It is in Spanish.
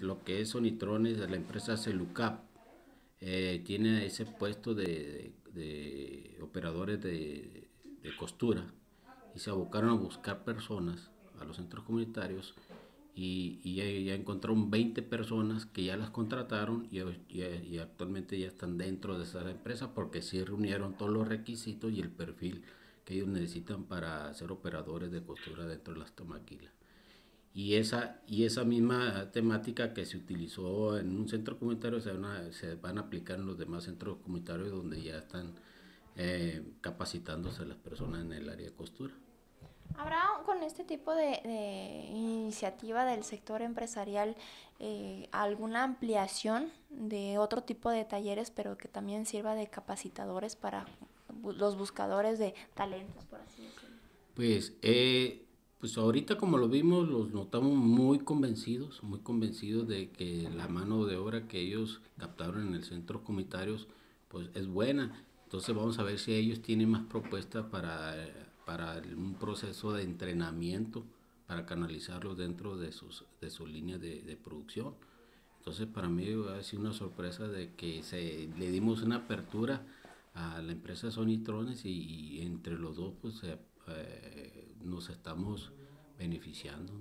Lo que es Sonitrones la empresa Celucap eh, tiene ese puesto de, operadores de, costura y se abocaron a buscar personas a los centros comunitarios y, ya, encontraron 20 personas que ya las contrataron y, y, actualmente ya están dentro de esa empresa porque sí reunieron todos los requisitos y el perfil que ellos necesitan para ser operadores de costura dentro de las tomaquilas. Y esa, y esa misma temática que se utilizó en un centro comunitario se van a, se van a aplicar en los demás centros comunitarios donde ya están eh, capacitándose las personas en el área de costura. ¿Habrá con este tipo de, iniciativa del sector empresarial eh, alguna ampliación de otro tipo de talleres, pero que también sirva de capacitadores para los buscadores de talentos, por así decirlo? Pues eh, pues ahorita como lo vimos, los notamos muy convencidos, muy convencidos de que la mano de obra que ellos captaron en el centro comunitarios, pues es buena. Entonces vamos a ver si ellos tienen más propuestas para, para un proceso de entrenamiento, para canalizarlos dentro de sus, de sus líneas de, producción. Entonces para mí ha sido una sorpresa de que se, le dimos una apertura a la empresa Sonitrones y, y entre los dos pues se, eh, nos estamos beneficiando.